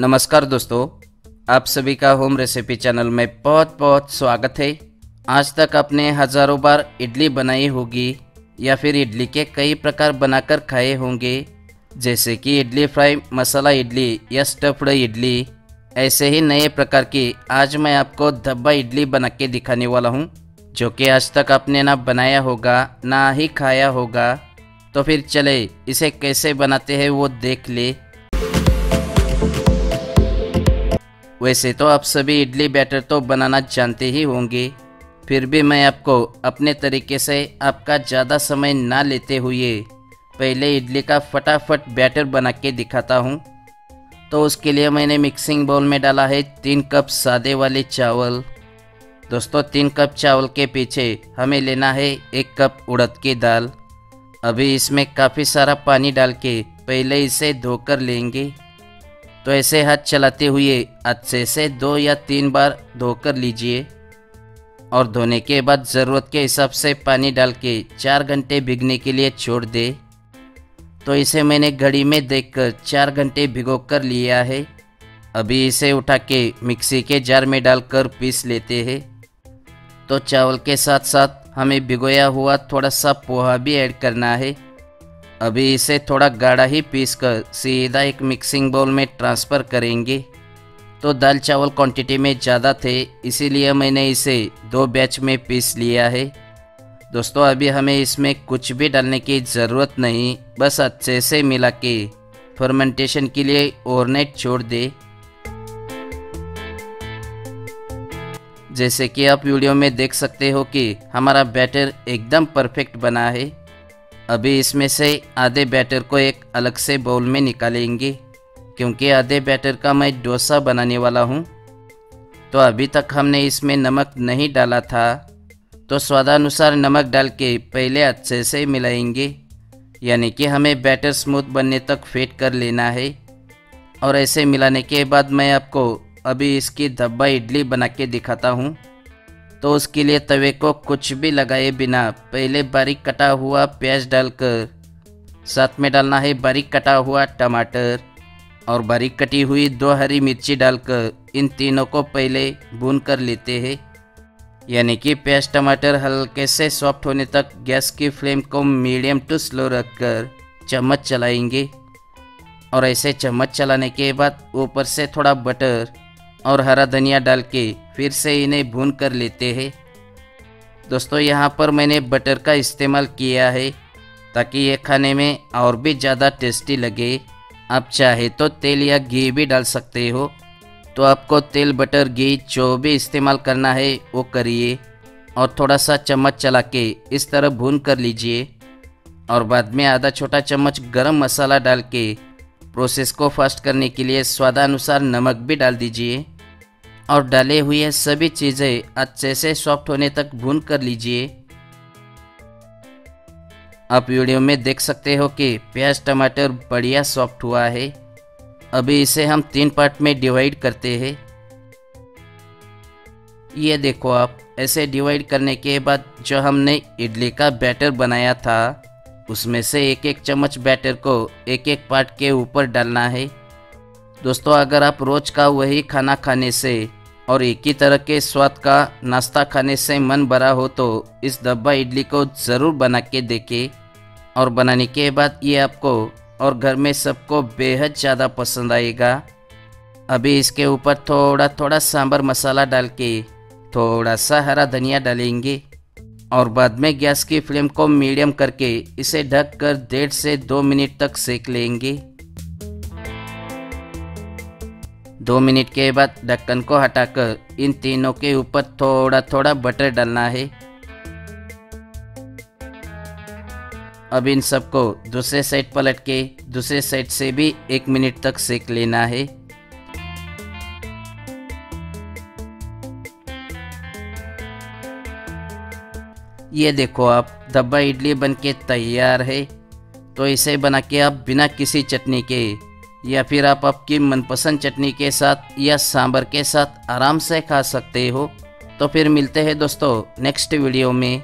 नमस्कार दोस्तों, आप सभी का होम रेसिपी चैनल में बहुत बहुत स्वागत है। आज तक आपने हज़ारों बार इडली बनाई होगी या फिर इडली के कई प्रकार बनाकर खाए होंगे, जैसे कि इडली फ्राई, मसाला इडली या स्टफ्ड इडली। ऐसे ही नए प्रकार की आज मैं आपको धब्बा इडली बना के दिखाने वाला हूँ, जो कि आज तक आपने ना बनाया होगा, ना ही खाया होगा। तो फिर चले, इसे कैसे बनाते हैं वो देख ले। वैसे तो आप सभी इडली बैटर तो बनाना जानते ही होंगे। फिर भी मैं आपको अपने तरीके से आपका ज़्यादा समय ना लेते हुए पहले इडली का फटाफट बैटर बना के दिखाता हूँ। तो उसके लिए मैंने मिक्सिंग बाउल में डाला है तीन कप सादे वाले चावल। दोस्तों, तीन कप चावल के पीछे हमें लेना है एक कप उड़द की दाल। अभी इसमें काफ़ी सारा पानी डाल के पहले इसे धोकर लेंगे। तो ऐसे हाथ चलाते हुए अच्छे से दो या तीन बार धोकर लीजिए। और धोने के बाद ज़रूरत के हिसाब से पानी डाल के चार घंटे भिगने के लिए छोड़ दे। तो इसे मैंने घड़ी में देखकर चार घंटे भिगो कर लिया है। अभी इसे उठा के मिक्सी के जार में डालकर पीस लेते हैं। तो चावल के साथ साथ हमें भिगोया हुआ थोड़ा सा पोहा भी ऐड करना है। अभी इसे थोड़ा गाढ़ा ही पीस कर सीधा एक मिक्सिंग बाउल में ट्रांसफ़र करेंगे। तो दाल चावल क्वांटिटी में ज़्यादा थे, इसीलिए मैंने इसे दो बैच में पीस लिया है। दोस्तों, अभी हमें इसमें कुछ भी डालने की ज़रूरत नहीं, बस अच्छे से मिला के फर्मेंटेशन के लिए ओवरनाइट छोड़ दे। जैसे कि आप वीडियो में देख सकते हो कि हमारा बैटर एकदम परफेक्ट बना है। अभी इसमें से आधे बैटर को एक अलग से बाउल में निकालेंगे, क्योंकि आधे बैटर का मैं डोसा बनाने वाला हूँ। तो अभी तक हमने इसमें नमक नहीं डाला था तो स्वादानुसार नमक डाल के पहले अच्छे से मिलाएँगे, यानी कि हमें बैटर स्मूथ बनने तक फेट कर लेना है। और ऐसे मिलाने के बाद मैं आपको अभी इसकी धब्बा इडली बना के दिखाता हूँ। तो उसके लिए तवे को कुछ भी लगाए बिना पहले बारीक कटा हुआ प्याज डालकर, साथ में डालना है बारीक कटा हुआ टमाटर और बारीक कटी हुई दो हरी मिर्ची डालकर इन तीनों को पहले भून कर लेते हैं। यानी कि प्याज टमाटर हल्के से सॉफ्ट होने तक गैस की फ्लेम को मीडियम टू स्लो रखकर चम्मच चलाएँगे और ऐसे चम्मच चलाने के बाद ऊपर से थोड़ा बटर और हरा धनिया डाल के फिर से इन्हें भून कर लेते हैं। दोस्तों, यहाँ पर मैंने बटर का इस्तेमाल किया है ताकि ये खाने में और भी ज़्यादा टेस्टी लगे। आप चाहे तो तेल या घी भी डाल सकते हो। तो आपको तेल, बटर, घी जो भी इस्तेमाल करना है वो करिए और थोड़ा सा चम्मच चला के इस तरह भून कर लीजिए और बाद में आधा छोटा चम्मच गरम मसाला डाल के प्रोसेस को फास्ट करने के लिए स्वादानुसार नमक भी डाल दीजिए। और डाले हुए सभी चीज़ें अच्छे से सॉफ्ट होने तक भून कर लीजिए। आप वीडियो में देख सकते हो कि प्याज, टमाटर बढ़िया सॉफ्ट हुआ है। अभी इसे हम तीन पार्ट में डिवाइड करते हैं। ये देखो आप, ऐसे डिवाइड करने के बाद जो हमने इडली का बैटर बनाया था, उसमें से एक एक चम्मच बैटर को एक एक पार्ट के ऊपर डालना है। दोस्तों, अगर आप रोज़ का वही खाना खाने से और एक ही तरह के स्वाद का नाश्ता खाने से मन भरा हो तो इस डब्बा इडली को ज़रूर बना के देखे और बनाने के बाद ये आपको और घर में सबको बेहद ज़्यादा पसंद आएगा। अभी इसके ऊपर थोड़ा थोड़ा सांभर मसाला डाल के थोड़ा सा हरा धनिया डालेंगे और बाद में गैस की फ्लेम को मीडियम करके इसे ढककर डेढ़ से दो मिनट तक सेक लेंगे। दो मिनट के बाद ढक्कन को हटाकर इन तीनों के ऊपर थोड़ा थोड़ा बटर डालना है। अब इन सबको दूसरे साइड पलट के दूसरे साइड से भी एक मिनट तक सेक लेना है। ये देखो आप, धब्बा इडली बन के तैयार है। तो इसे बना के आप बिना किसी चटनी के या फिर आप आपकी मनपसंद चटनी के साथ या सांभर के साथ आराम से खा सकते हो। तो फिर मिलते हैं दोस्तों नेक्स्ट वीडियो में।